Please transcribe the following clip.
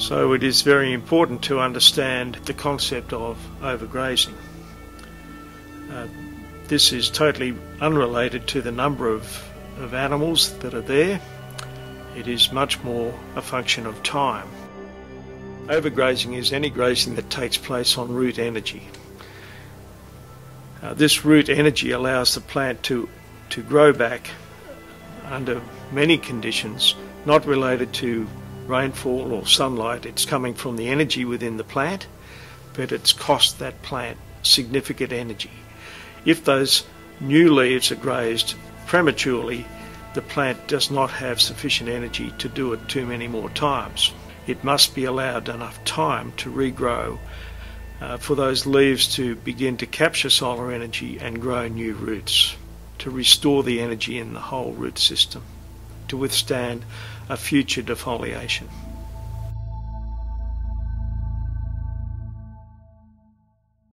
So it is very important to understand the concept of overgrazing. Uh, this is totally unrelated to the number of, of animals that are there. It is much more a function of time. Overgrazing is any grazing that takes place on root energy. Uh, this root energy allows the plant to, to grow back under many conditions not related to rainfall or sunlight. It's coming from the energy within the plant, but it's cost that plant significant energy. If those new leaves are grazed prematurely, the plant does not have sufficient energy to do it too many more times. It must be allowed enough time to regrow uh, for those leaves to begin to capture solar energy and grow new roots, to restore the energy in the whole root system, to withstand a future defoliation.